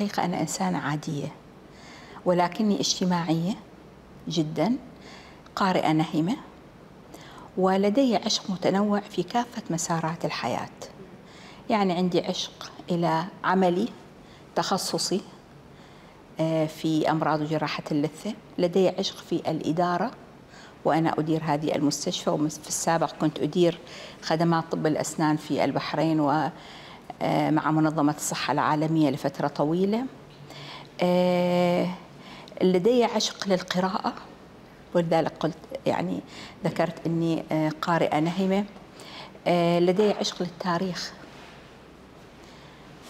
الحقيقة أنا إنسانة عادية ولكني اجتماعية جدا قارئة نهمة ولدي عشق متنوع في كافة مسارات الحياة. يعني عندي عشق إلى عملي تخصصي آه، في أمراض وجراحة اللثة. لدي عشق في الإدارة وأنا أدير هذه المستشفى وفي السابق كنت أدير خدمات طب الأسنان في البحرين ومع آه، منظمة الصحة العالمية لفترة طويلة. آه، لدي عشق للقراءة. ولذلك قلت يعني ذكرت أني قارئة نهمة. لدي عشق للتاريخ.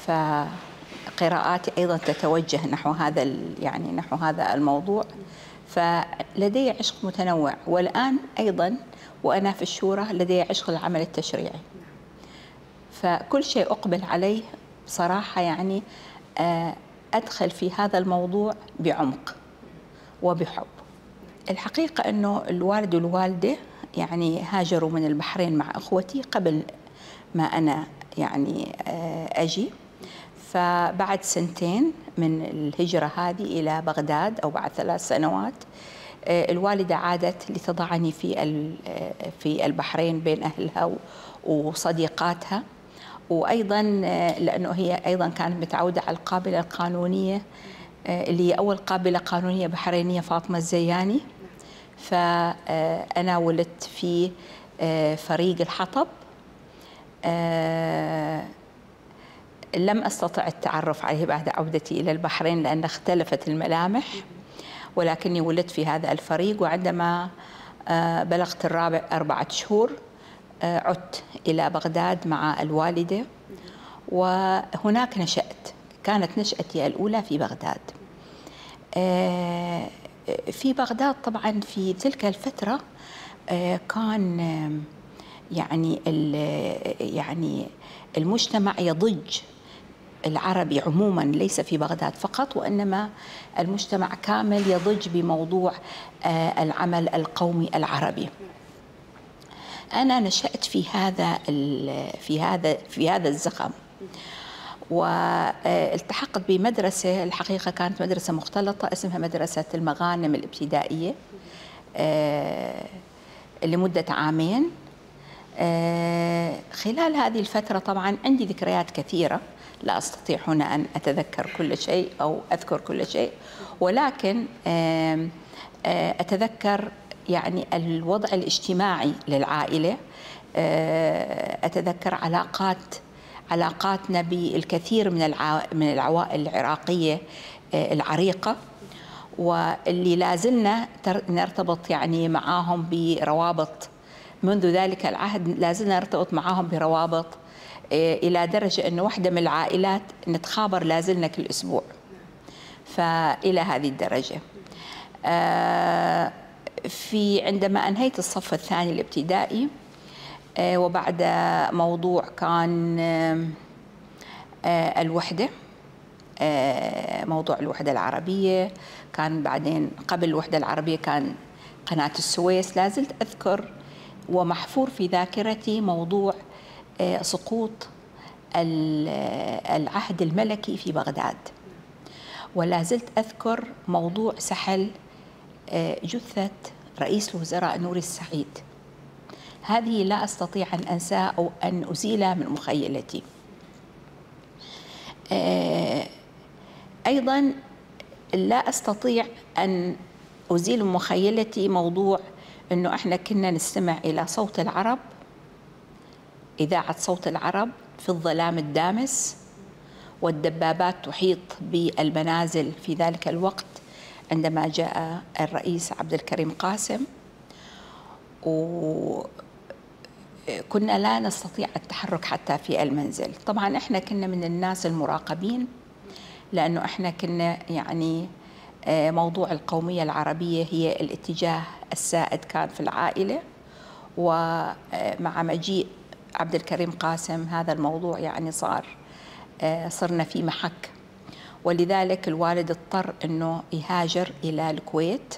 فقراءاتي أيضا تتوجه نحو هذا يعني نحو هذا الموضوع. فلدي عشق متنوع. والآن أيضا وأنا في الشورى لدي عشق العمل التشريعي. فكل شيء أقبل عليه بصراحة يعني آه، أدخل في هذا الموضوع بعمق وبحب. الحقيقة إنه الوالد والوالدة يعني هاجروا من البحرين مع أخوتي قبل ما أنا يعني آه، أجي. فبعد سنتين من الهجرة هذه إلى بغداد أو بعد ثلاث سنوات آه، الوالدة عادت لتضعني في في البحرين بين أهلها وصديقاتها. وأيضا آه، لأنه هي أيضا كانت متعودة على القابلة القانونية اللي هي أول قابلة قانونية بحرينية فاطمة الزياني. فأنا ولدت في فريق الحطب. لم أستطع التعرف عليه بعد عودتي إلى البحرين لأن اختلفت الملامح. ولكني ولدت في هذا الفريق وعندما آه، بلغت الرابع أربعة شهور آه، عدت إلى بغداد مع الوالدة وهناك نشأت كانت نشأتي الأولى في بغداد آه، في بغداد طبعا في تلك الفترة كان يعني يعني المجتمع يضج العربي عموما ليس في بغداد فقط وإنما المجتمع كامل يضج بموضوع آه، العمل القومي العربي. أنا نشأت في هذا في هذا في هذا الزخم. والتحقت بمدرسة الحقيقة كانت مدرسة مختلطة اسمها مدرسة المغانم الابتدائية آه، لمدة عامين. آه، خلال هذه الفترة طبعا عندي ذكريات كثيرة لا أستطيع هنا أن أتذكر كل شيء أو أذكر كل شيء ولكن آه، أتذكر يعني الوضع الاجتماعي للعائلة آه، أتذكر علاقات علاقاتنا بالكثير من من العوائل العراقية العريقة واللي لازلنا نرتبط يعني معاهم بروابط. منذ ذلك العهد لازلنا نرتبط معهم بروابط إيه، إلى درجة أن واحدة من العائلات نتخابر لازلنا كل أسبوع. فإلى هذه الدرجة. آه، في عندما أنهيت الصف الثاني الابتدائي آه، وبعد موضوع كان آه، الوحدة موضوع الوحدة العربية. كان بعدين قبل الوحدة العربية كان قناة السويس لازلت أذكر ومحفور في ذاكرتي موضوع آه، سقوط العهد الملكي في بغداد. ولا زلت أذكر موضوع سحل آه، جثة رئيس الوزراء نور السعيد. هذه لا أستطيع أن أنساها أو أن أزيلها من مخيلتي. آه، أيضا لا أستطيع أن أزيل من مخيلتي موضوع أنه إحنا كنا نستمع إلى صوت العرب إذاعة صوت العرب في الظلام الدامس والدبابات تحيط بالمنازل في ذلك الوقت. عندما جاء الرئيس عبد الكريم قاسم وكنا لا نستطيع التحرك حتى في المنزل. طبعا إحنا كنا من الناس المراقبين لأنه إحنا كنا يعني آه، موضوع القومية العربية هي الاتجاه السائد كان في العائلة. ومع مجيء عبد الكريم قاسم هذا الموضوع يعني صار آه، صرنا في محك ولذلك الوالد اضطر إنه يهاجر إلى الكويت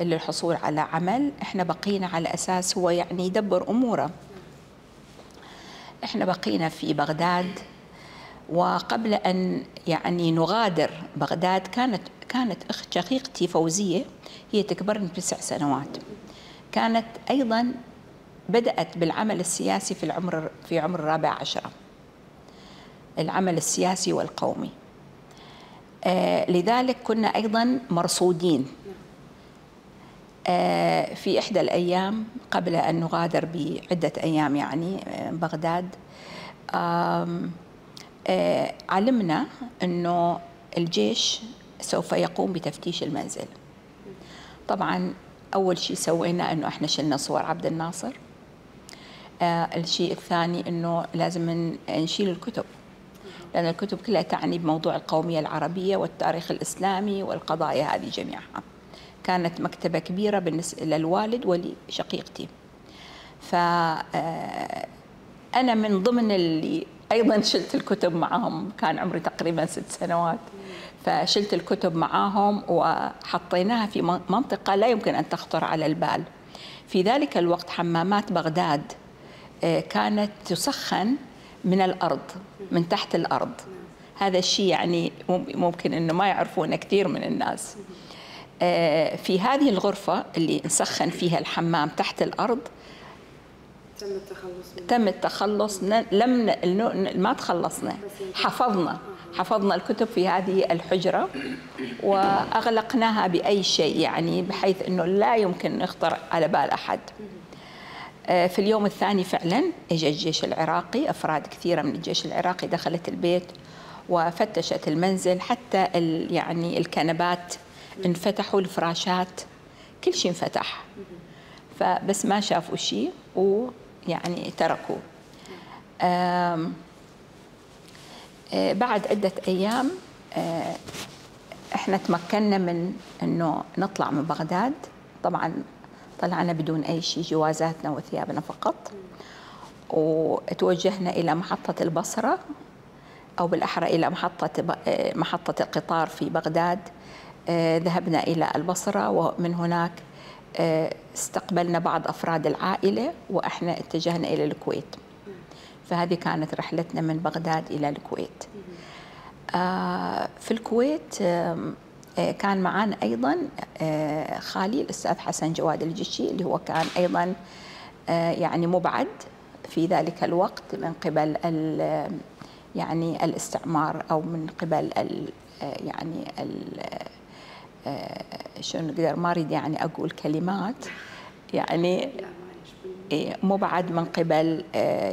للحصول على عمل. إحنا بقينا على أساس هو يعني يدبر أموره. إحنا بقينا في بغداد وقبل أن يعني نغادر بغداد كانت كانت أخت شقيقتي فوزية هي تكبرني بتسع سنوات. كانت أيضا بدأت بالعمل السياسي في العمر في عمر الرابع عشرة العمل السياسي والقومي. آه لذلك كنا أيضا مرصودين. آه في إحدى الأيام قبل أن نغادر بعدة أيام يعني آه بغداد آه علمنا أنه الجيش سوف يقوم بتفتيش المنزل. طبعا أول شيء سوينا أنه إحنا شلنا صور عبد الناصر. آه الشيء الثاني أنه لازم نشيل الكتب. لأن الكتب كلها تعني بموضوع القومية العربية والتاريخ الإسلامي والقضايا هذه جميعها كانت مكتبة كبيرة بالنسبة للوالد ولشقيقتي. ف أنا من ضمن اللي أيضا شلت الكتب معهم كان عمري تقريبا ست سنوات. فشلت الكتب معاهم وحطيناها في منطقة لا يمكن أن تخطر على البال. في ذلك الوقت حمامات بغداد كانت تسخن من الأرض من تحت الأرض. هذا الشيء يعني ممكن أنه ما يعرفونه كثير من الناس. في هذه الغرفة اللي نسخن فيها الحمام تحت الأرض تم التخلص منه. تم التخلص. لم ما تخلصنا حفظنا. حفظنا الكتب في هذه الحجرة وأغلقناها بأي شيء يعني بحيث أنه لا يمكن يخطر على بال أحد. في اليوم الثاني فعلا اجى الجيش العراقي أفراد كثيرة من الجيش العراقي دخلت البيت وفتشت المنزل حتى يعني الكنبات انفتحوا الفراشات كل شيء انفتح. فبس ما شافوا شيء ويعني تركوا بعد عدة أيام إحنا تمكنا من إنه نطلع من بغداد. طبعا طلعنا بدون أي شيء جوازاتنا وثيابنا فقط. وتوجهنا إلى محطة البصرة أو بالأحرى إلى محطة محطة القطار في بغداد. ذهبنا إلى البصرة ومن هناك استقبلنا بعض أفراد العائلة وإحنا اتجهنا إلى الكويت. فهذه كانت رحلتنا من بغداد إلى الكويت. في الكويت كان معنا أيضا خالي الأستاذ حسن جواد الجشي اللي هو كان أيضا يعني مبعد في ذلك الوقت من قبل يعني الاستعمار أو من قبل يعني شو نقدر ما أريد يعني أقول كلمات يعني مبعد من قبل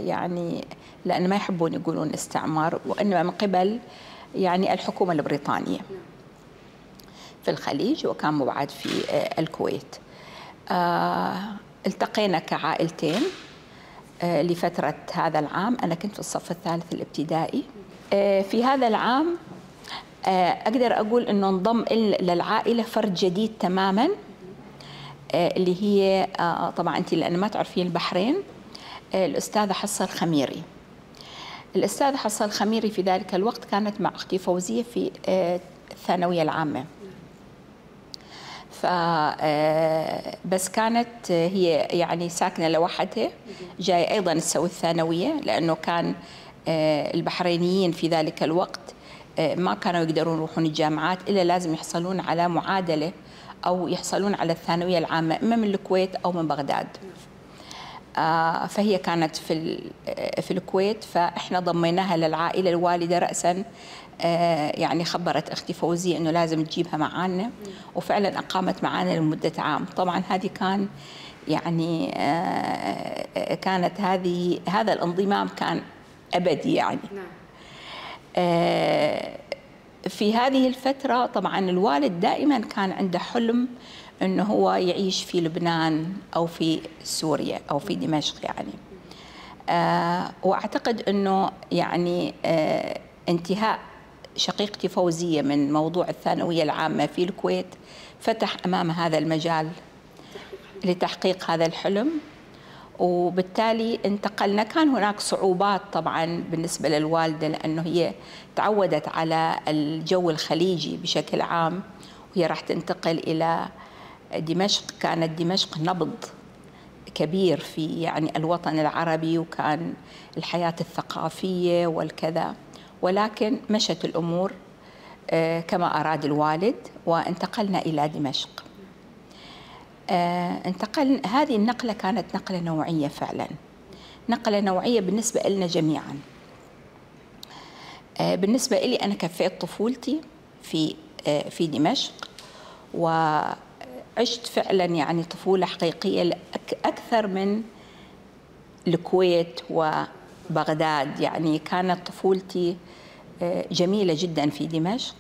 يعني لأن ما يحبون يقولون استعمار وإنما من قبل يعني الحكومة البريطانية. في الخليج وكان مبعد في الكويت. التقينا كعائلتين لفترة هذا العام. أنا كنت في الصف الثالث الابتدائي. في هذا العام أقدر أقول أنه انضم للعائلة فرد جديد تماما اللي هي طبعا أنت لأن ما تعرفين البحرين الأستاذة حصة الخميري. الأستاذة حصة الخميري في ذلك الوقت كانت مع أختي فوزية في الثانوية العامة. ف بس كانت هي يعني ساكنة لوحدها. جاي أيضا تسوي الثانوية لأنه كان البحرينيين في ذلك الوقت ما كانوا يقدرون يروحون الجامعات إلا لازم يحصلون على معادلة أو يحصلون على الثانوية العامة إما من الكويت أو من بغداد. فهي كانت في في الكويت فإحنا ضميناها للعائلة الوالدة راسا يعني خبرت أختي فوزية إنه لازم تجيبها معانا وفعلا أقامت معانا لمدة عام. طبعا هذه كان يعني كانت هذه هذا الانضمام كان أبدي يعني. في هذه الفترة طبعا الوالد دائما كان عنده حلم إنه هو يعيش في لبنان أو في سوريا أو في دمشق يعني. وأعتقد إنه يعني انتهاء شقيقتي فوزية من موضوع الثانوية العامة في الكويت فتح أمام هذا المجال لتحقيق هذا الحلم. وبالتالي انتقلنا كان هناك صعوبات طبعا بالنسبة للوالدة لأنه هي تعودت على الجو الخليجي بشكل عام وهي راح تنتقل إلى دمشق. كانت دمشق نبض كبير في يعني الوطن العربي وكان الحياة الثقافية والكذا. ولكن مشت الأمور آه، كما أراد الوالد وانتقلنا إلى دمشق. آه، انتقل هذه النقلة كانت نقلة نوعية فعلا. نقلة نوعية بالنسبة لنا جميعا. آه، بالنسبة لي أنا كفيت طفولتي في في دمشق وعشت فعلا يعني طفولة حقيقية أكثر من الكويت وبغداد. يعني كانت طفولتي جميلة جدا في دمشق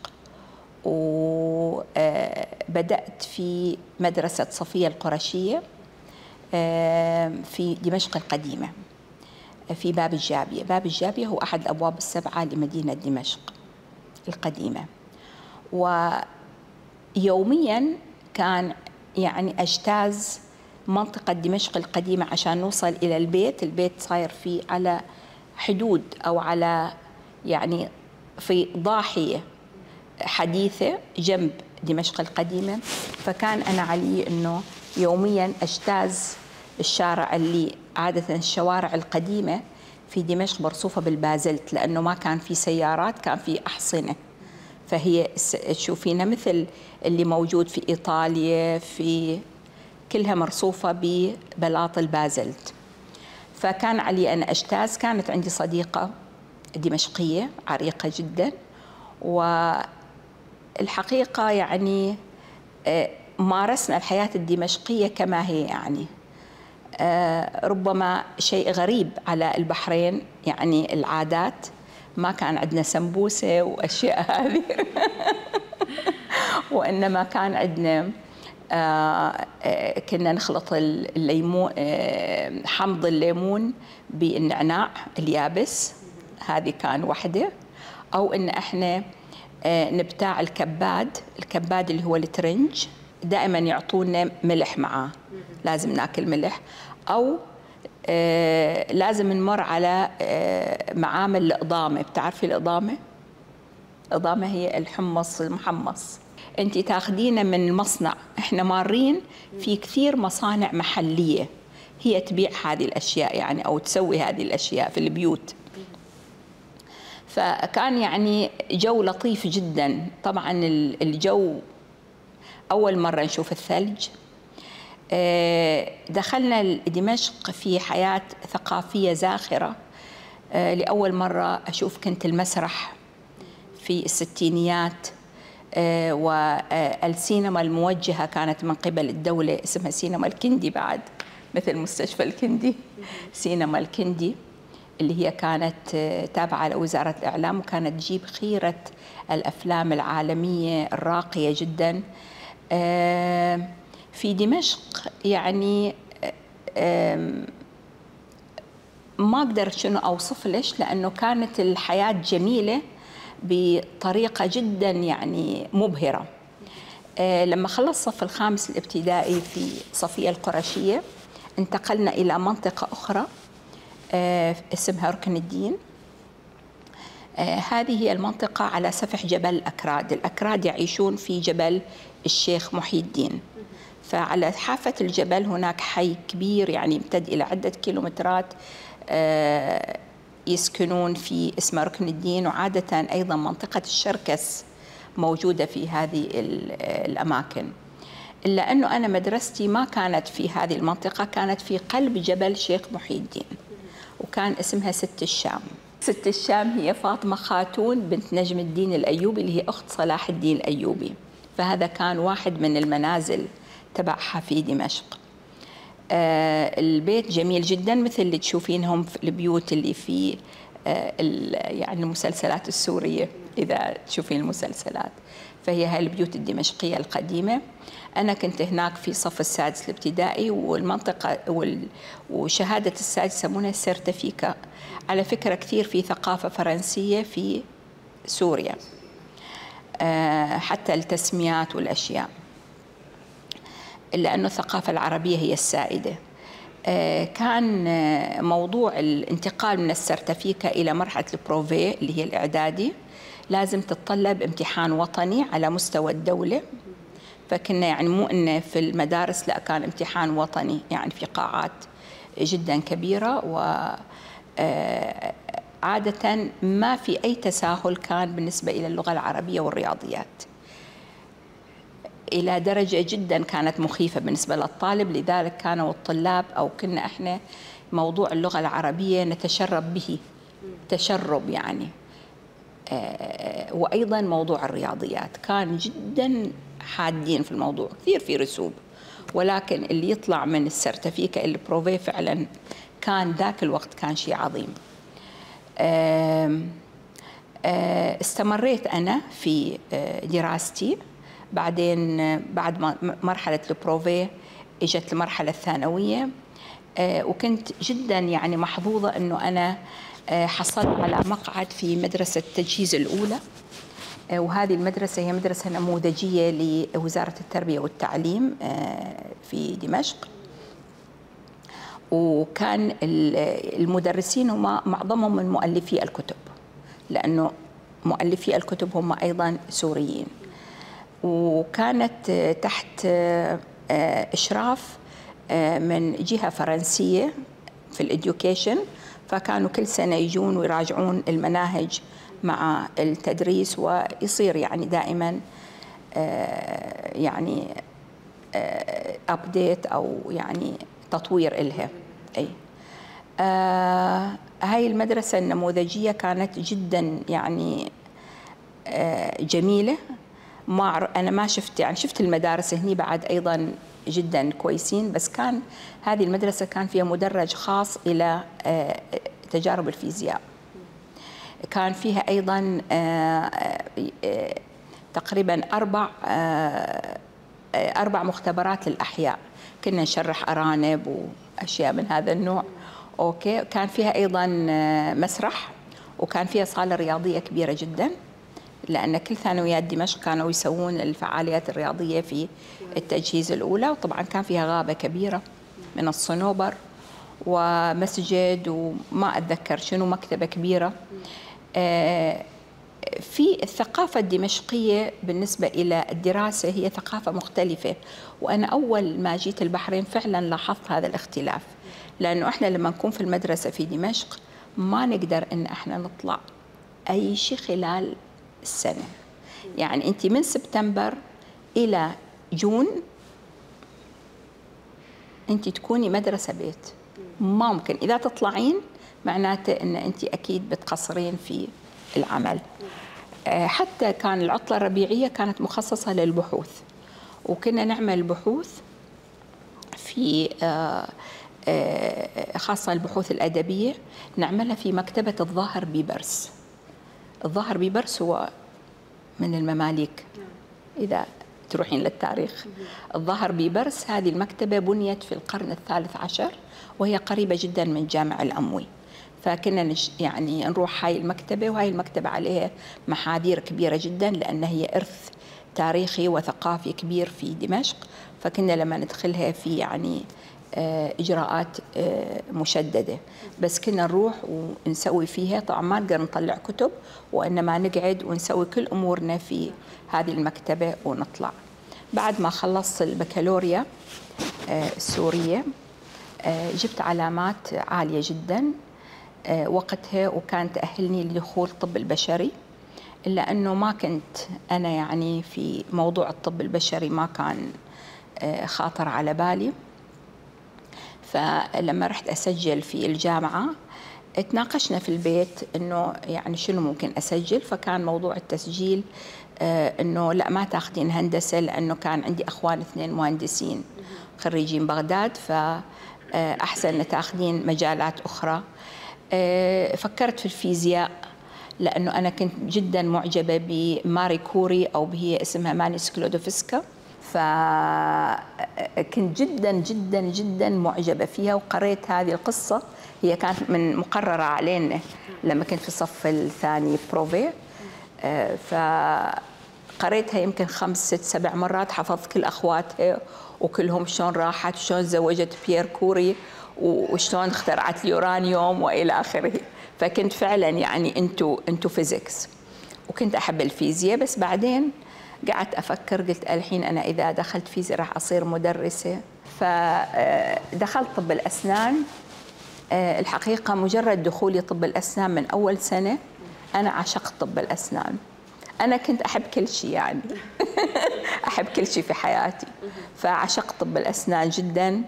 وبدأت في مدرسة صفية القرشية في دمشق القديمة في باب الجابية. باب الجابية هو أحد الأبواب السبعة لمدينة دمشق القديمة. ويوميا كان يعني أجتاز منطقة دمشق القديمة عشان نوصل إلى البيت. البيت صاير فيه على حدود أو على يعني في ضاحية حديثة جنب دمشق القديمة فكان أنا علي أنه يوميا أجتاز الشارع اللي عادة الشوارع القديمة في دمشق مرصوفة بالبازلت لأنه ما كان في سيارات كان في أحصنة. فهي تشوفينها مثل اللي موجود في إيطاليا في كلها مرصوفة ببلاط البازلت. فكان علي أن أجتاز كانت عندي صديقة دمشقية عريقة جدا والحقيقة يعني آه، مارسنا الحياة الدمشقية كما هي يعني. آه، ربما شيء غريب على البحرين يعني العادات. ما كان عندنا سمبوسة وأشياء هذه وإنما كان عندنا آه، كنا نخلط الليمون حمض الليمون بالنعناع اليابس. هذه كان وحدة أو إن إحنا آه، نبتاع الكباد الكباد اللي هو الترنج دائما يعطونا ملح معاه لازم ناكل ملح. أو آه، لازم نمر على آه، معامل الإضامة. بتعرفي الإضامة؟ الإضامة هي الحمص المحمص. أنت تاخذينه من المصنع إحنا مارين في كثير مصانع محلية. هي تبيع هذه الأشياء يعني أو تسوي هذه الأشياء في البيوت. فكان يعني جو لطيف جدا. طبعا الجو أول مرة نشوف الثلج. آه، دخلنا دمشق في حياة ثقافية زاخرة. آه، لأول مرة أشوف كنت المسرح في الستينيات. آه، والسينما الموجهة كانت من قبل الدولة اسمها سينما الكندي بعد مثل مستشفى الكندي. سينما الكندي. اللي هي كانت تابعة لوزارة الإعلام وكانت تجيب خيرة الأفلام العالمية الراقية جدا. في دمشق يعني ما أقدر شنو أوصف ليش لأنه كانت الحياة جميلة بطريقة جدا يعني مبهرة. آه، لما خلص الصف الخامس الابتدائي في صفية القرشية انتقلنا إلى منطقة أخرى. آه، اسمها ركن الدين. آه، هذه هي المنطقة على سفح جبل الأكراد. الأكراد يعيشون في جبل الشيخ محي الدين. فعلى حافة الجبل هناك حي كبير يعني يمتد إلى عدة كيلومترات آه، يسكنون في اسمه ركن الدين. وعادة أيضا منطقة الشركس موجودة في هذه الأماكن. إلا أنه أنا مدرستي ما كانت في هذه المنطقة كانت في قلب جبل شيخ محي الدين. وكان اسمها ست الشام. ست الشام هي فاطمة خاتون بنت نجم الدين الأيوبي اللي هي أخت صلاح الدين الأيوبي. فهذا كان واحد من المنازل تبعها في دمشق. آه البيت جميل جدا مثل اللي تشوفينهم في البيوت اللي في آه يعني المسلسلات السورية إذا تشوفين المسلسلات. فهي هاي البيوت الدمشقية القديمة. أنا كنت هناك في صف السادس الابتدائي والمنطقة وشهادة السادس يسمونها سيرتفيكا على فكرة كثير في ثقافة فرنسية في سوريا آه، حتى التسميات والأشياء. إلا أنه الثقافة العربية هي السائدة. آه، كان موضوع الانتقال من السرتفيكا إلى مرحلة البروفي اللي هي الإعدادي. لازم تتطلب امتحان وطني على مستوى الدولة. فكنا يعني مو إنه في المدارس لا كان امتحان وطني يعني في قاعات جدا كبيرة و آه، عادة ما في أي تساهل كان بالنسبة إلى اللغة العربية والرياضيات. إلى درجة جدا كانت مخيفة بالنسبة للطالب لذلك كانوا الطلاب أو كنا إحنا موضوع اللغة العربية نتشرب به تشرب يعني. آه، وأيضا موضوع الرياضيات. كان جدا حادين في الموضوع كثير في رسوب. ولكن اللي يطلع من السرتفيكة البروفي فعلا كان ذاك الوقت كان شيء عظيم. آه، استمريت أنا في آه، دراستي. بعدين بعد ما مرحلة البروفي إجت المرحلة الثانوية. وكنت جدا يعني محظوظة أنه أنا حصلت على مقعد في مدرسة تجهيز الأولى. وهذه المدرسة هي مدرسة نموذجية لوزارة التربية والتعليم في دمشق. وكان المدرسين هم معظمهم من مؤلفي الكتب لأنه مؤلفي الكتب هم أيضا سوريين. وكانت تحت إشراف من جهة فرنسية في ال education. فكانوا كل سنة يجون ويراجعون المناهج مع التدريس ويصير يعني دائما يعني update أو يعني تطوير إلها. أي. آه هاي المدرسة النموذجية كانت جدا يعني آه جميلة. ما أنا ما شفت يعني شفت المدارس هني بعد أيضا جدا كويسين بس كان هذه المدرسة كان فيها مدرج خاص إلى آه تجارب الفيزياء. كان فيها أيضا آه آه تقريبا أربع آه أربع مختبرات للأحياء. كنا نشرح أرانب وأشياء من هذا النوع. أوكي. كان فيها أيضا مسرح وكان فيها صالة رياضية كبيرة جدا لأن كل ثانويات دمشق كانوا يسوون الفعاليات الرياضية في التجهيز الأولى وطبعا كان فيها غابة كبيرة من الصنوبر ومسجد وما أتذكر شنو مكتبة كبيرة. آه في الثقافة الدمشقية بالنسبة إلى الدراسة هي ثقافة مختلفة وأنا أول ما جيت البحرين فعلا لاحظت هذا الاختلاف. لأنه إحنا لما نكون في المدرسة في دمشق ما نقدر إن إحنا نطلع أي شيء خلال السنة. يعني أنت من سبتمبر إلى جون أنت تكوني مدرسة بيت. ممكن. إذا تطلعين معناته أن أنت أكيد بتقصرين في العمل. حتى كان العطلة الربيعية كانت مخصصة للبحوث. وكنا نعمل بحوث في خاصة البحوث الأدبية نعملها في مكتبة الظاهر بيبرس. الظاهر بيبرس هو من المماليك. إذا تروحين للتاريخ. الظاهر بيبرس هذه المكتبة بنيت في القرن الثالث عشر وهي قريبة جدا من جامع الأموي. فكنا يعني نروح هاي المكتبة وهاي المكتبة عليها محاذير كبيرة جدا لأن هي إرث تاريخي وثقافي كبير في دمشق. فكنا لما ندخلها في يعني إجراءات مشددة. بس كنا نروح ونسوي فيها طبعا ما نقدر نطلع كتب وإنما نقعد ونسوي كل أمورنا في هذه المكتبة ونطلع. بعد ما خلصت البكالوريا السورية جبت علامات عالية جدا وقتها وكان تأهلني لدخول الطب البشري. إلا أنه ما كنت أنا يعني في موضوع الطب البشري ما كان خاطر على بالي. فلما رحت أسجل في الجامعة تناقشنا في البيت إنه يعني شنو ممكن أسجل فكان موضوع التسجيل إنه لا ما تاخذين هندسة لأنه كان عندي أخوان اثنين مهندسين خريجين بغداد فاحسن تاخذين مجالات أخرى. فكرت في الفيزياء لأنه أنا كنت جدا معجبة بماري كوري أو هي اسمها ماني سكلودوفسكا فكنت جدا جدا جدا معجبة فيها وقريت هذه القصة. هي كانت من مقررة علينا لما كنت في الصف الثاني بروفي. فقريتها يمكن خمس ست سبع مرات حفظت كل أخواتها وكلهم شلون راحت وشلون تزوجت بيير كوري وشلون اخترعت اليورانيوم وإلى آخره. فكنت فعلا يعني into into physics وكنت أحب الفيزياء بس بعدين قعدت أفكر قلت الحين أنا إذا دخلت فيزياء راح أصير مدرسة. فدخلت طب الأسنان. آه، الحقيقة مجرد دخولي طب الأسنان من أول سنة أنا عشقت طب الأسنان. أنا كنت أحب كل شيء يعني. أحب كل شيء في حياتي. فعشقت طب الأسنان جدا.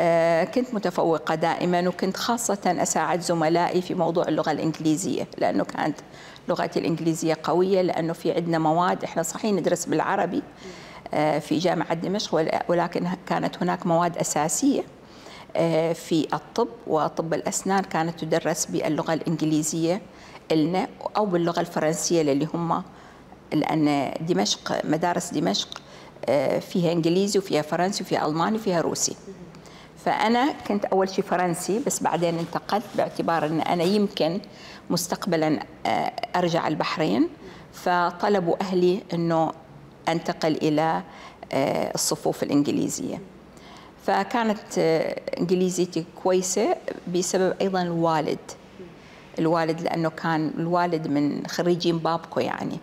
آه، كنت متفوقة دائما وكنت خاصة أساعد زملائي في موضوع اللغة الإنجليزية لأنه كانت لغتي الإنجليزية قوية لأنه في عندنا مواد إحنا صحيح ندرس بالعربي آه، في جامعة دمشق ولكن كانت هناك مواد أساسية آه، في الطب وطب الأسنان كانت تدرس باللغة الإنجليزية لنا أو باللغة الفرنسية للي هم لأن دمشق مدارس دمشق آه، فيها إنجليزي وفيها فرنسي وفيها ألماني وفيها روسي. فأنا كنت أول شيء فرنسي بس بعدين انتقلت باعتبار أن أنا يمكن مستقبلا آه، أرجع البحرين. فطلبوا أهلي أنه أنتقل إلى الصفوف الإنجليزية. فكانت إنجليزيتي كويسة بسبب أيضا الوالد. الوالد لأنه كان الوالد من خريجين بابكو يعني.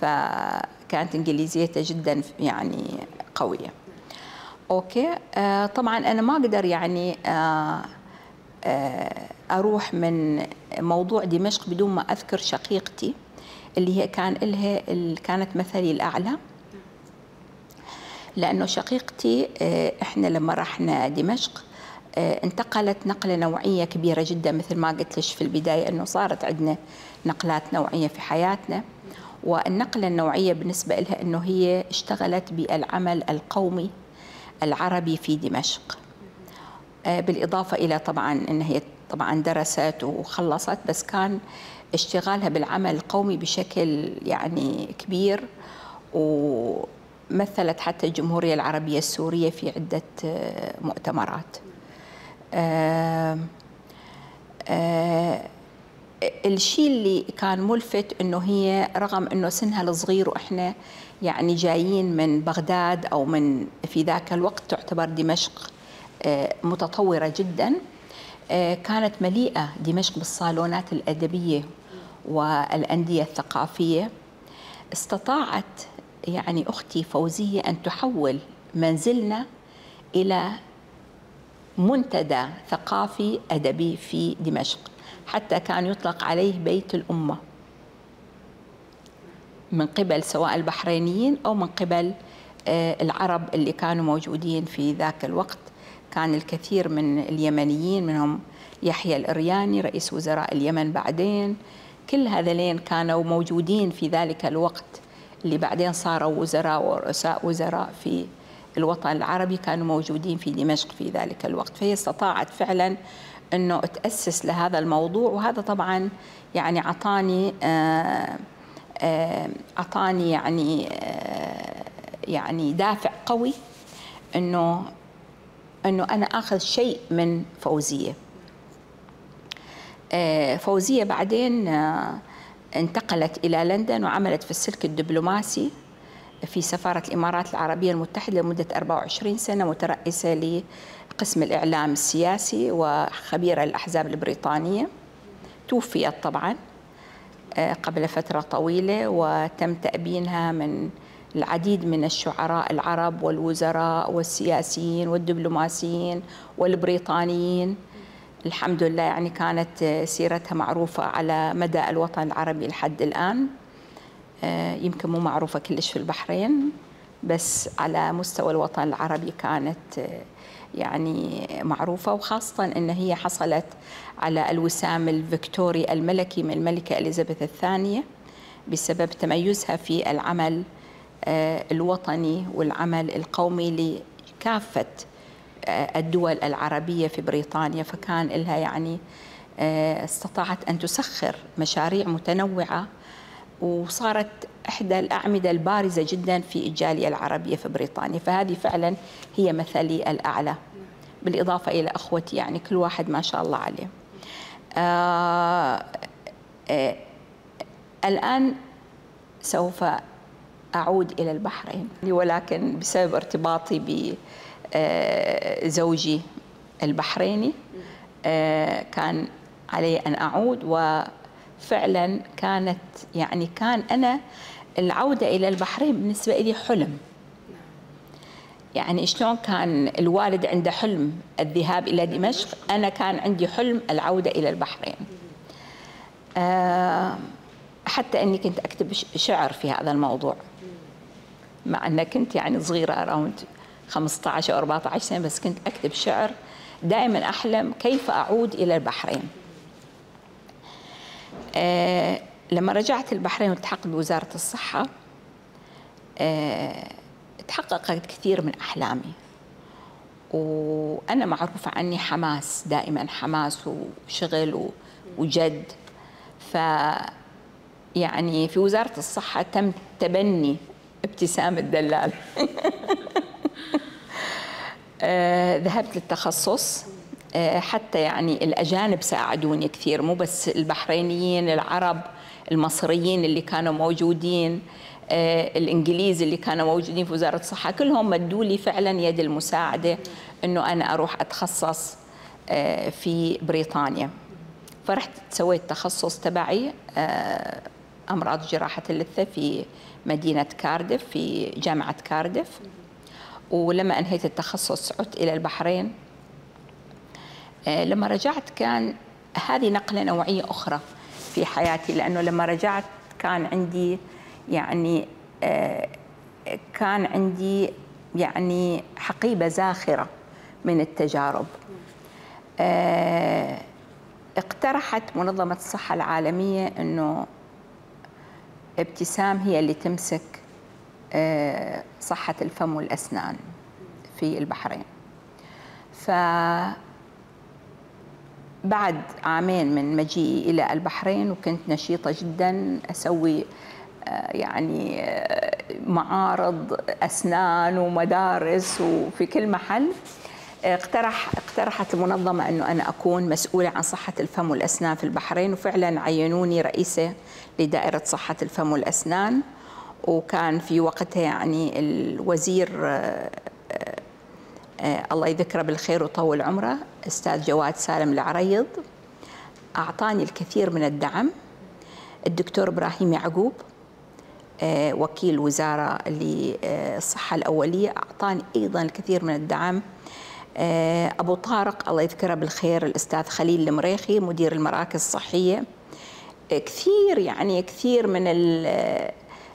فكانت إنجليزيته جدا يعني قوية. أوكي آه طبعا أنا ما أقدر يعني آه آه أروح من موضوع دمشق بدون ما أذكر شقيقتي اللي هي كان لها كانت مثلي الأعلى. لأنه شقيقتي آه، إحنا لما رحنا دمشق آه، انتقلت نقلة نوعية كبيرة جدا مثل ما قلت لك في البداية أنه صارت عندنا نقلات نوعية في حياتنا. والنقلة النوعية بالنسبة لها أنه هي اشتغلت بالعمل القومي العربي في دمشق. آه، بالإضافة إلى طبعا أن هي طبعا درست وخلصت بس كان اشتغالها بالعمل القومي بشكل يعني كبير و مثلت حتى الجمهورية العربية السورية في عدة آه، مؤتمرات. آه، آه، الشيء اللي كان ملفت إنه هي رغم إنه سنها الصغير وإحنا يعني جايين من بغداد أو من في ذاك الوقت تعتبر دمشق متطورة جدا كانت مليئة دمشق بالصالونات الأدبية والأندية الثقافية. استطاعت يعني أختي فوزية أن تحول منزلنا إلى منتدى ثقافي أدبي في دمشق حتى كان يطلق عليه بيت الأمة من قبل سواء البحرينيين أو من قبل آه، العرب اللي كانوا موجودين في ذاك الوقت. كان الكثير من اليمنيين منهم يحيى الإرياني رئيس وزراء اليمن بعدين. كل هذين كانوا موجودين في ذلك الوقت اللي بعدين صاروا وزراء ورؤساء وزراء في الوطن العربي كانوا موجودين في دمشق في ذلك الوقت. فهي استطاعت فعلا إنه تأسس لهذا الموضوع وهذا طبعا يعني أعطاني آه، آه، أعطاني يعني آه، يعني دافع قوي إنه إنه أنا آخذ شيء من فوزية. فوزية بعدين انتقلت إلى لندن وعملت في السلك الدبلوماسي في سفارة الإمارات العربية المتحدة لمدة 24 سنة مترأسة لقسم الإعلام السياسي وخبيرة الأحزاب البريطانية. توفيت طبعا آه، قبل فترة طويلة وتم تأبينها من العديد من الشعراء العرب والوزراء والسياسيين والدبلوماسيين والبريطانيين. الحمد لله يعني كانت سيرتها معروفة على مدى الوطن العربي لحد الآن. آه، يمكن مو معروفة كلش في البحرين بس على مستوى الوطن العربي كانت آه، يعني معروفة. وخاصة أن هي حصلت على الوسام الفيكتوري الملكي من الملكة إليزابيث الثانية بسبب تميزها في العمل الوطني والعمل القومي لكافة الدول العربية في بريطانيا. فكان لها يعني آه، استطاعت أن تسخر مشاريع متنوعة وصارت إحدى الأعمدة البارزة جدا في الجالية العربية في بريطانيا. فهذه فعلا هي مثلي الأعلى بالإضافة إلى أخوتي يعني كل واحد ما شاء الله عليه. آه آه الآن سوف أعود إلى البحرين. ولكن بسبب ارتباطي ب آه، زوجي البحريني كان علي أن أعود وفعلا كانت يعني كان أنا العودة إلى البحرين بالنسبة لي حلم. يعني شلون كان الوالد عنده حلم الذهاب إلى دمشق أنا كان عندي حلم العودة إلى البحرين. آه، حتى أني كنت أكتب شعر في هذا الموضوع. مع أن كنت يعني صغيرة أراوند 15 أو 14 سنة بس كنت أكتب شعر دائما أحلم كيف أعود إلى البحرين. آه لما رجعت البحرين والتحقت بوزارة الصحة آه تحققت كثير من أحلامي. وأنا معروفة عني حماس دائما حماس وشغل وجد. ف يعني في وزارة الصحة تم تبني ابتسام الدلال. آه، ذهبت للتخصص. آه، حتى يعني الأجانب ساعدوني كثير مو بس البحرينيين العرب المصريين اللي كانوا موجودين آه، الإنجليز اللي كانوا موجودين في وزارة الصحة. كلهم مدوا لي فعلا يد المساعدة إنه أنا أروح أتخصص في بريطانيا. فرحت سويت تخصص تبعي أمراض جراحة اللثة في مدينة كاردف في جامعة كاردف ولما أنهيت التخصص عدت إلى البحرين. آه، لما رجعت كان هذه نقلة نوعية أخرى في حياتي لأنه لما رجعت كان عندي يعني آه، كان عندي يعني حقيبة زاخرة من التجارب. آه، اقترحت منظمة الصحة العالمية إنه ابتسام هي اللي تمسك آه، صحة الفم والأسنان في البحرين. ف بعد عامين من مجيئي إلى البحرين وكنت نشيطة جدا أسوي آه، يعني آه، معارض أسنان ومدارس وفي كل محل. اقترح اقترحت المنظمة أنه أنا أكون مسؤولة عن صحة الفم والأسنان في البحرين وفعلا عينوني رئيسة لدائرة صحة الفم والأسنان. وكان في وقتها يعني الوزير آه، آه، آه، الله يذكره بالخير وطول عمره أستاذ جواد سالم العريض أعطاني الكثير من الدعم. الدكتور إبراهيم يعقوب وكيل وزارة للصحة الأولية أعطاني أيضا الكثير من الدعم. أبو طارق الله يذكره بالخير الأستاذ خليل المريخي مدير المراكز الصحية. كثير يعني كثير من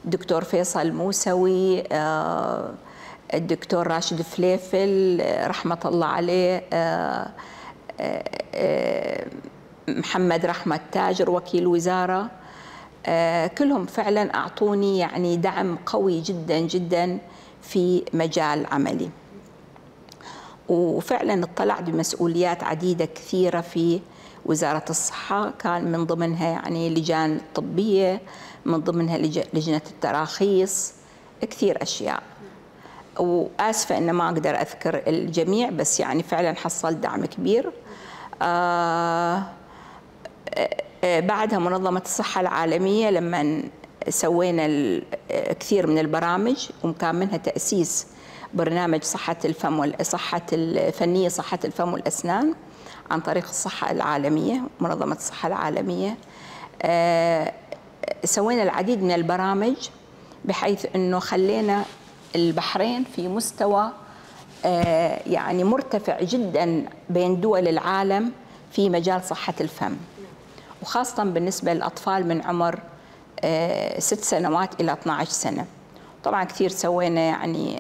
الدكتور فيصل موسوي آه، الدكتور راشد فليفل رحمة الله عليه آه، آه، محمد رحمة تاجر وكيل وزارة. كلهم فعلا أعطوني يعني دعم قوي جدا جدا في مجال عملي. وفعلا اطلعت بمسؤوليات عديدة كثيرة في وزارة الصحة. كان من ضمنها يعني لجان طبية من ضمنها لجنة التراخيص كثير أشياء. وآسفة أن ما أقدر أذكر الجميع بس يعني فعلا حصلت دعم كبير. آه آه بعدها منظمة الصحة العالمية لما سوينا كثير من البرامج وكان منها تأسيس برنامج صحة الفم صحة الفنية صحة الفم والأسنان عن طريق الصحة العالمية منظمة الصحة العالمية. آه سوينا العديد من البرامج بحيث إنه خلينا البحرين في مستوى آه، يعني مرتفع جدا بين دول العالم في مجال صحة الفم. وخاصة بالنسبة للأطفال من عمر آه، ست سنوات إلى 12 سنة. طبعا كثير سوينا يعني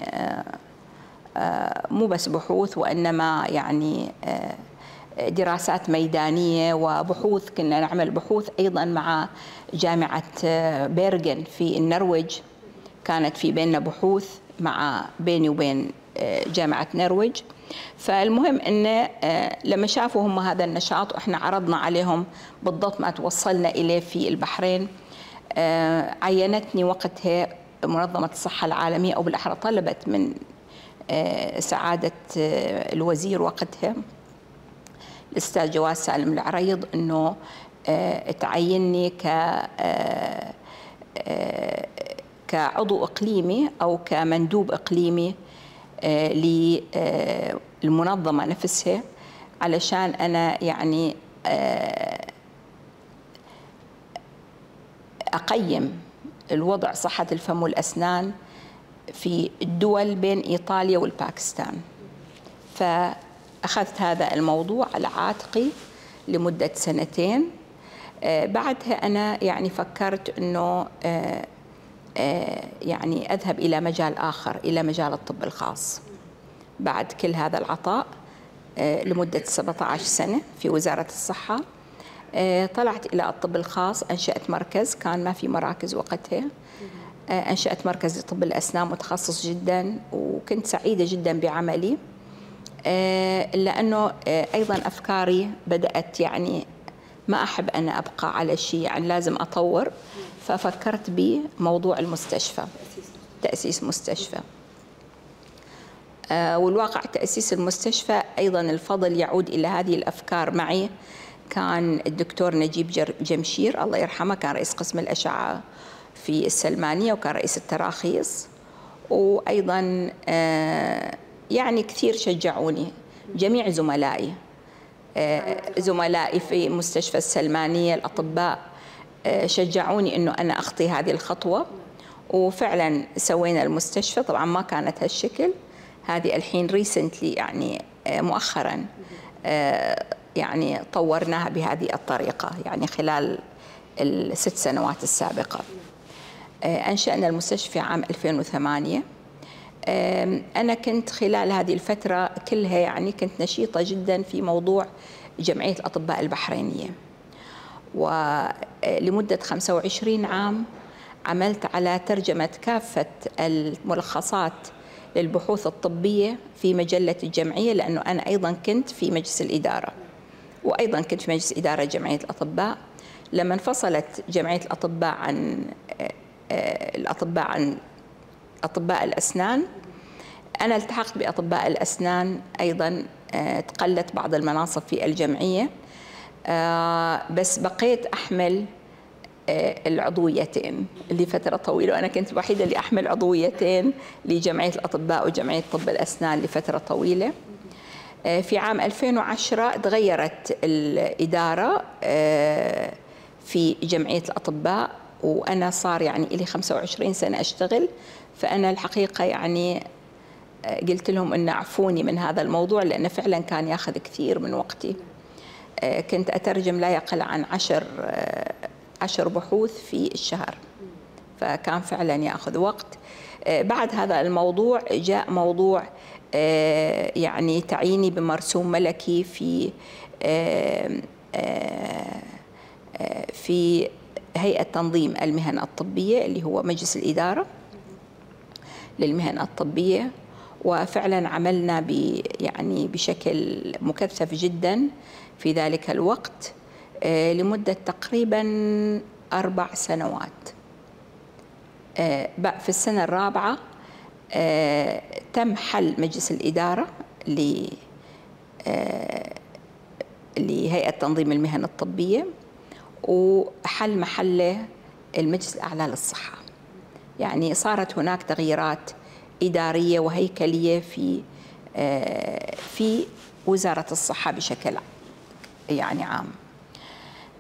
مو بس بحوث وإنما يعني دراسات ميدانية وبحوث كنا نعمل بحوث أيضا مع جامعة بيرغن في النرويج. كانت في بيننا بحوث مع بيني وبين آه، جامعة نرويج. فالمهم أن آه، لما شافوا هم هذا النشاط وإحنا عرضنا عليهم بالضبط ما توصلنا إليه في البحرين آه، عينتني وقتها منظمة الصحة العالمية أو بالأحرى طلبت من سعادة الوزير وقتها الأستاذ جواد سالم العريض إنه آه، تعيني ك آه، آه، كعضو إقليمي أو كمندوب إقليمي للمنظمه نفسها علشان أنا يعني أقيم الوضع صحة الفم والأسنان في الدول بين إيطاليا والباكستان. فأخذت هذا الموضوع على عاتقي لمدة سنتين. آه، بعدها أنا يعني فكرت أنه آه، آه، يعني أذهب إلى مجال آخر إلى مجال الطب الخاص. بعد كل هذا العطاء لمدة 17 سنة في وزارة الصحة طلعت إلى الطب الخاص أنشأت مركز كان ما في مراكز وقتها. أنشأت مركز لطب الأسنان متخصص جدا وكنت سعيدة جدا بعملي إلا أنه أيضا أفكاري بدأت يعني ما أحب أنا أبقى على شيء يعني لازم أطور ففكرت بموضوع المستشفى تأسيس مستشفى. آه والواقع تأسيس المستشفى أيضا الفضل يعود إلى هذه الأفكار معي. كان الدكتور نجيب جمشير الله يرحمه كان رئيس قسم الأشعة في السلمانية وكان رئيس التراخيص وأيضا آه يعني كثير شجعوني جميع زملائي آه، زملائي في مستشفى السلمانية الأطباء آه، شجعوني أنه أنا أخطي هذه الخطوة. وفعلا سوينا المستشفى طبعا ما كانت هالشكل. هذه الحين ريسنتلي يعني مؤخرا يعني طورناها بهذه الطريقة يعني خلال الست سنوات السابقة. أنشأنا المستشفى عام 2008 أنا كنت خلال هذه الفترة كلها يعني كنت نشيطة جدا في موضوع جمعية الأطباء البحرينية. ولمدة 25 عام عملت على ترجمة كافة الملخصات للبحوث الطبية في مجلة الجمعية لأنه أنا أيضا كنت في مجلس الإدارة. وأيضا كنت في مجلس إدارة جمعية الأطباء. لما انفصلت جمعية الأطباء عن الأطباء عن أطباء الأسنان. أنا التحقت بأطباء الأسنان أيضا آه، تقلت بعض المناصب في الجمعية. آه، بس بقيت أحمل آه، العضويتين لفترة طويلة. وأنا كنت الوحيدة اللي أحمل عضويتين لجمعية الأطباء وجمعية طب الأسنان لفترة طويلة. في عام 2010 تغيرت الإدارة في جمعية الأطباء. وأنا صار يعني لي 25 سنة أشتغل فأنا الحقيقة يعني آه، قلت لهم أن عفوني من هذا الموضوع لأنه فعلا كان ياخذ كثير من وقتي. آه، كنت أترجم لا يقل عن عشر آه، عشر بحوث في الشهر. فكان فعلا ياخذ وقت. بعد هذا الموضوع جاء موضوع يعني تعييني بمرسوم ملكي في في هيئة تنظيم المهن الطبية اللي هو مجلس الإدارة للمهن الطبية وفعلا عملنا يعني بشكل مكثف جدا في ذلك الوقت آه، لمدة تقريبا أربع سنوات. آه، في السنة الرابعة آه، تم حل مجلس الإدارة لهيئة تنظيم المهن الطبية. وحل محله المجلس الأعلى للصحة. يعني صارت هناك تغييرات إدارية وهيكلية في آه، في وزارة الصحة بشكل يعني عام.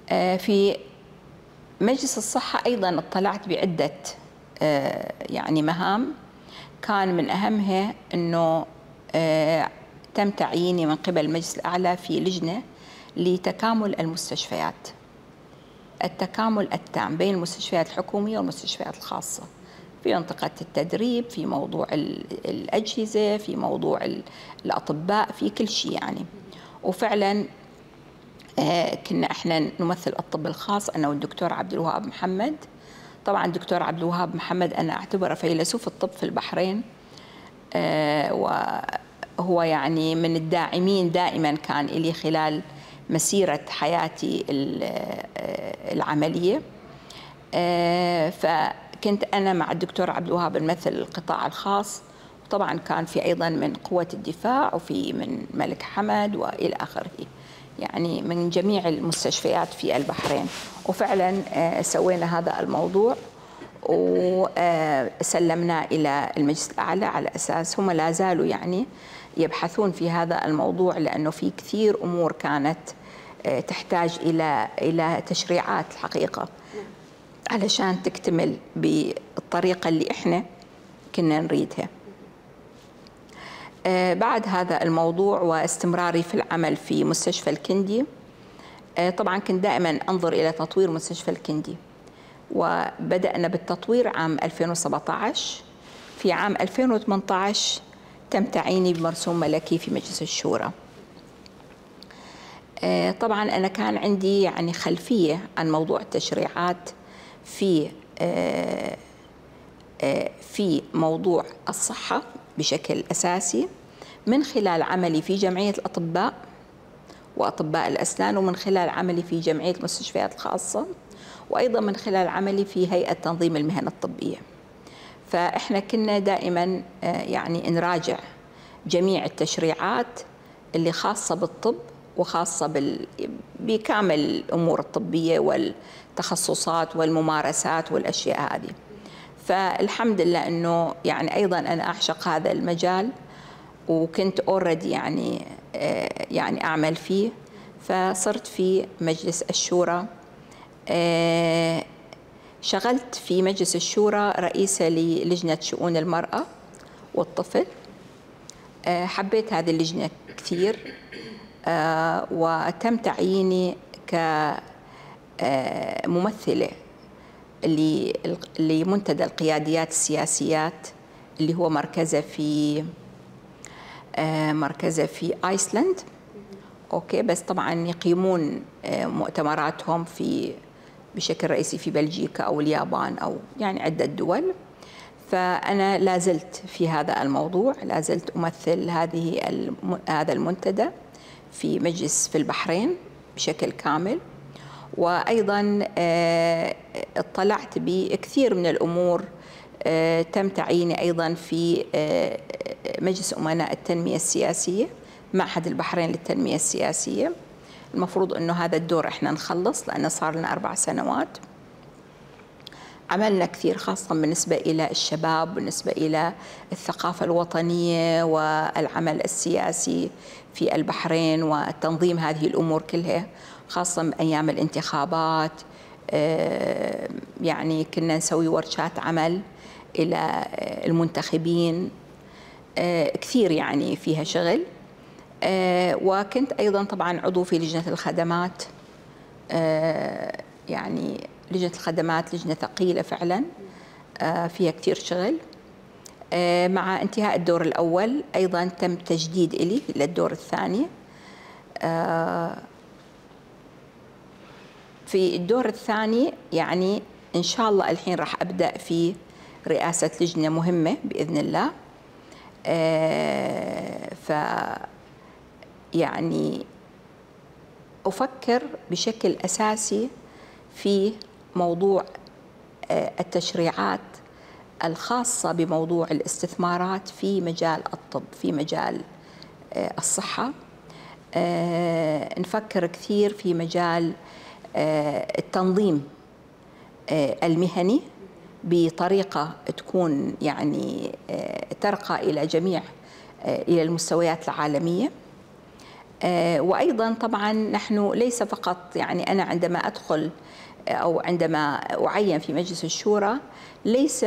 آه، في مجلس الصحة أيضا اطلعت بعدة آه، يعني مهام. كان من أهمها أنه تم تعييني من قبل المجلس الأعلى في لجنة لتكامل المستشفيات. التكامل التام بين المستشفيات الحكومية والمستشفيات الخاصة. في منطقة التدريب في موضوع الأجهزة في موضوع الأطباء في كل شيء يعني. وفعلا آه، كنا إحنا نمثل الطب الخاص أنا والدكتور عبد الوهاب محمد. طبعا الدكتور عبد الوهاب محمد أنا أعتبره فيلسوف الطب في البحرين آه، وهو يعني من الداعمين دائما كان لي خلال مسيرة حياتي آه، العملية. ف كنت أنا مع الدكتور عبد الوهاب نمثل القطاع الخاص. وطبعا كان في أيضا من قوة الدفاع وفي من ملك حمد وإلى آخره. يعني من جميع المستشفيات في البحرين. وفعلا آه، سوينا هذا الموضوع. وسلمناه إلى المجلس الأعلى على أساس هم لا زالوا يعني يبحثون في هذا الموضوع لأنه في كثير أمور كانت آه، تحتاج إلى إلى تشريعات الحقيقة. علشان تكتمل بالطريقة اللي إحنا كنا نريدها. آه، بعد هذا الموضوع واستمراري في العمل في مستشفى الكندي آه، طبعا كنت دائما أنظر إلى تطوير مستشفى الكندي. وبدأنا بالتطوير عام 2017 في عام 2018 تم تعييني بمرسوم ملكي في مجلس الشورى آه، طبعا أنا كان عندي يعني خلفية عن موضوع التشريعات في في موضوع الصحة بشكل أساسي من خلال عملي في جمعية الأطباء وأطباء الأسنان ومن خلال عملي في جمعية المستشفيات الخاصة وأيضا من خلال عملي في هيئة تنظيم المهن الطبية. فإحنا كنا دائما آه، يعني نراجع جميع التشريعات اللي خاصة بالطب وخاصة بال... بكامل الأمور الطبية والتخصصات والممارسات والأشياء هذه. فالحمد لله إنه يعني أيضا أنا أعشق هذا المجال وكنت اوريدي يعني آه، يعني أعمل فيه فصرت في مجلس الشورى آه، شغلت في مجلس الشورى رئيسة للجنة شؤون المرأة والطفل. آه، حبيت هذه اللجنة كثير وتم تعييني كممثلة لمنتدى القياديات السياسيات اللي هو مركزة في آه، مركزة في ايسلند okay بس طبعا يقيمون آه، مؤتمراتهم في بشكل رئيسي في بلجيكا أو اليابان أو يعني عدة دول. فأنا لا زلت في هذا الموضوع لا زلت أمثل هذه هذا المنتدى في مجلس في البحرين بشكل كامل. وأيضا آه، اطلعت بكثير من الأمور آه، تم تعييني أيضا في آه، مجلس أمناء التنمية السياسية معهد البحرين للتنمية السياسية. المفروض إنه هذا الدور إحنا نخلص لأنه صار لنا أربع سنوات. عملنا كثير خاصة بالنسبة إلى الشباب بالنسبة إلى الثقافة الوطنية والعمل السياسي في البحرين وتنظيم هذه الأمور كلها خاصة أيام الانتخابات. آه، يعني كنا نسوي ورشات عمل إلى المنتخبين. آه، كثير يعني فيها شغل. وكنت أيضا طبعا عضو في لجنة الخدمات. يعني لجنة الخدمات لجنة ثقيلة فعلا. فيها كثير شغل. مع انتهاء الدور الأول أيضا تم تجديد إلي للدور الثاني. في الدور الثاني يعني إن شاء الله الحين راح أبدأ في رئاسة لجنة مهمة بإذن الله. آه، ف يعني أفكر بشكل أساسي في موضوع آه، التشريعات الخاصة بموضوع الاستثمارات في مجال الطب في مجال آه، الصحة. نفكر كثير في مجال آه، التنظيم آه، المهني بطريقة تكون يعني آه، ترقى إلى جميع إلى المستويات العالمية. وأيضا طبعا نحن ليس فقط يعني أنا عندما أدخل أو عندما أعين في مجلس الشورى ليس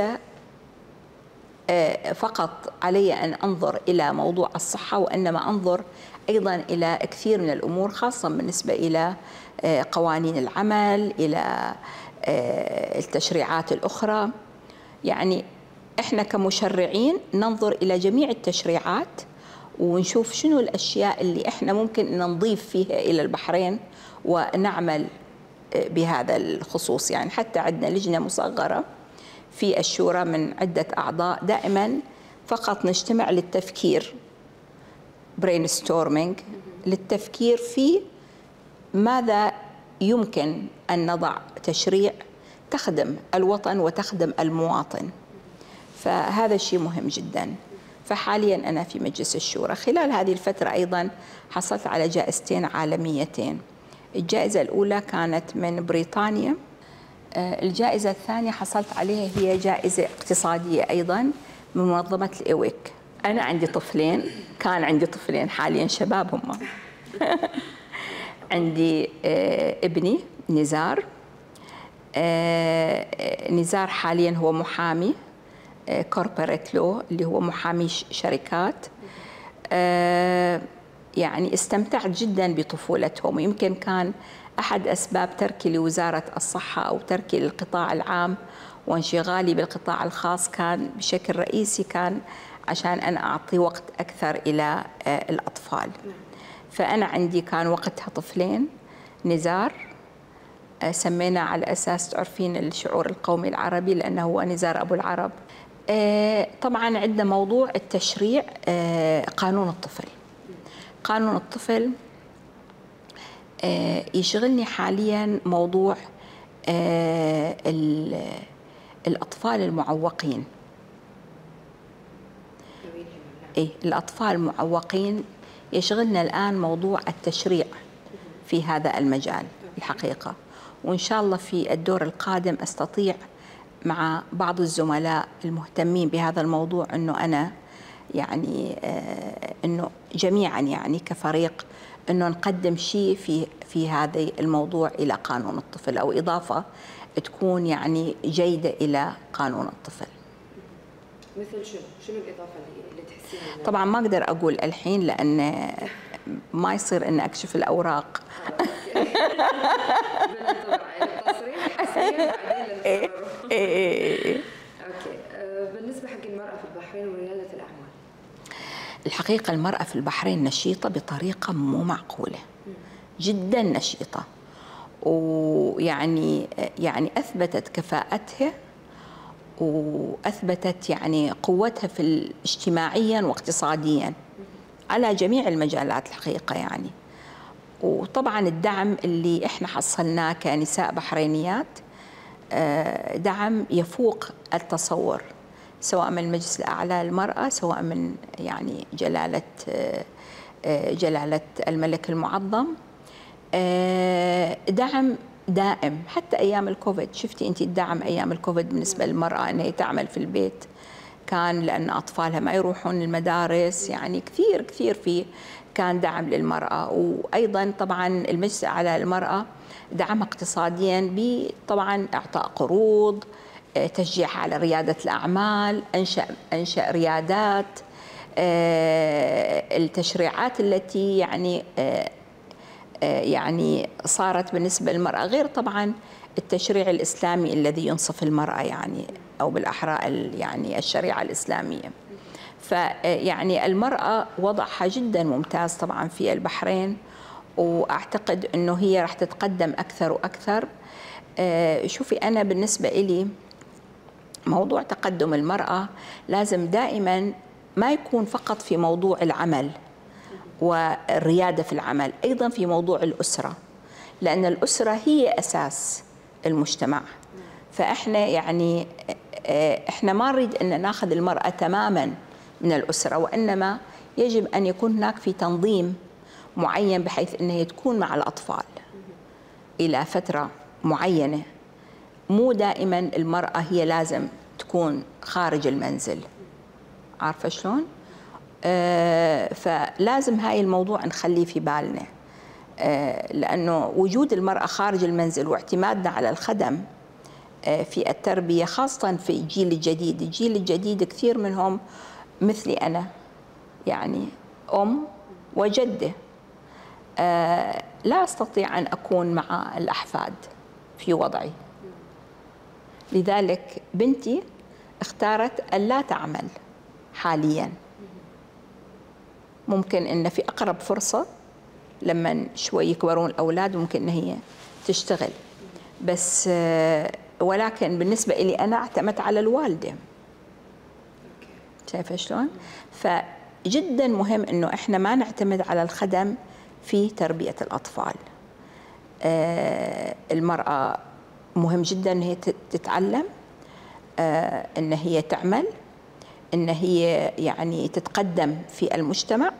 فقط علي أن أنظر إلى موضوع الصحة وإنما أنظر أيضا إلى كثير من الأمور خاصة بالنسبة إلى آه، قوانين العمل آه، التشريعات الأخرى. يعني إحنا كمشرعين ننظر إلى جميع التشريعات ونشوف شنو الأشياء اللي إحنا ممكن نضيف فيها إلى البحرين ونعمل آه، بهذا الخصوص. يعني حتى عندنا لجنة مصغرة في الشورى من عدة أعضاء دائما فقط نجتمع للتفكير brainstorming للتفكير في ماذا يمكن أن نضع تشريع تخدم الوطن وتخدم المواطن. فهذا شيء مهم جدا. فحاليا أنا في مجلس الشورى. خلال هذه الفترة أيضا حصلت على جائزتين عالميتين. الجائزة الأولى كانت من بريطانيا. آه، الجائزة الثانية حصلت عليها هي جائزة اقتصادية أيضا من منظمة الإيويك. أنا عندي طفلين كان عندي طفلين حاليا شباب هم. عندي آه، ابني نزار. آه، نزار حاليا هو محامي. كوربوريت لو اللي هو محامي شركات. آه، يعني استمتعت جدا بطفولتهم. ويمكن كان أحد أسباب تركي لوزارة الصحة أو تركي للقطاع العام وانشغالي بالقطاع الخاص كان بشكل رئيسي كان عشان أنا أعطي وقت أكثر إلى آه، الأطفال. فأنا عندي كان وقتها طفلين نزار آه، سمينا على أساس تعرفين الشعور القومي العربي لأنه هو نزار أبو العرب. طبعا عندنا موضوع التشريع قانون الطفل. قانون الطفل يشغلني حاليا موضوع الأطفال المعوقين. إيه الأطفال المعوقين يشغلنا الآن موضوع التشريع في هذا المجال الحقيقة. وإن شاء الله في الدور القادم أستطيع مع بعض الزملاء المهتمين بهذا الموضوع أنه أنا يعني آه أنه جميعا يعني كفريق أنه نقدم شيء في في هذا الموضوع إلى قانون الطفل أو إضافة تكون يعني جيدة إلى قانون الطفل. مثل شنو؟ شنو الإضافة اللي تحسين طبعا ما أقدر أقول الحين لأن ما يصير أن أكشف الأوراق. إيه، إيه، إيه، أوكي. آه، بالنسبة حق المرأة في البحرين ورياده الأعمال. الحقيقة المرأة في البحرين نشيطة بطريقة مو معقولة. جدا نشيطة. ويعني يعني أثبتت كفاءتها وأثبتت يعني قوتها في اجتماعيا واقتصاديا. على جميع المجالات الحقيقة يعني. وطبعا الدعم اللي إحنا حصلناه كنساء بحرينيات آه، دعم يفوق التصور سواء من المجلس الأعلى للمرأة سواء من يعني جلالة آه، آه، جلالة الملك المعظم. دعم دائم. حتى أيام الكوفيد شفتي انت الدعم أيام الكوفيد بالنسبة للمرأة إنها تعمل في البيت؟ كان لأن أطفالها ما يروحون المدارس يعني كثير كثير في كان دعم للمرأة وأيضا طبعا المجلس على المرأة دعمها اقتصاديا بطبعا إعطاء قروض آه، تشجيع على ريادة الأعمال أنشأ أنشأ ريادات آه، التشريعات التي يعني آه، يعني صارت بالنسبة للمرأة غير طبعا التشريع الإسلامي الذي ينصف المرأة يعني أو بالأحرى يعني الشريعة الإسلامية. فيعني المرأة وضعها جدا ممتاز طبعا في البحرين وأعتقد أنه هي راح تتقدم أكثر وأكثر. آه، شوفي أنا بالنسبة إلي موضوع تقدم المرأة لازم دائما ما يكون فقط في موضوع العمل والريادة في العمل أيضا في موضوع الأسرة لأن الأسرة هي أساس المجتمع. فإحنا يعني إحنا ما نريد أن ناخذ المرأة تماما من الأسرة وإنما يجب أن يكون هناك في تنظيم معين بحيث أنها تكون مع الأطفال إلى فترة معينة. مو دائما المرأة هي لازم تكون خارج المنزل. عارفة شلون؟ آه، فلازم هاي الموضوع نخليه في بالنا. آه، لأنه وجود المرأة خارج المنزل واعتمادنا على الخدم آه، في التربية خاصة في الجيل الجديد. الجيل الجديد كثير منهم مثلي أنا. يعني أم وجدة. لا أستطيع أن أكون مع الأحفاد في وضعي. لذلك بنتي اختارت أن لا تعمل حالياً. ممكن إن في أقرب فرصة لما شوي يكبرون الأولاد ممكن إن هي تشتغل. بس آه، ولكن بالنسبة لي أنا اعتمدت على الوالدة. شايفه شلون؟ فجدا مهم إنه إحنا ما نعتمد على الخدم في تربية الأطفال. آه، المرأة مهم جدا إن هي تتعلم آه، إن هي تعمل إن هي يعني تتقدم في المجتمع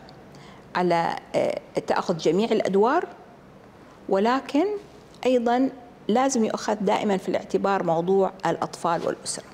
على آه، تأخذ جميع الأدوار. ولكن أيضا لازم يؤخذ دائما في الاعتبار موضوع الأطفال والأسرة.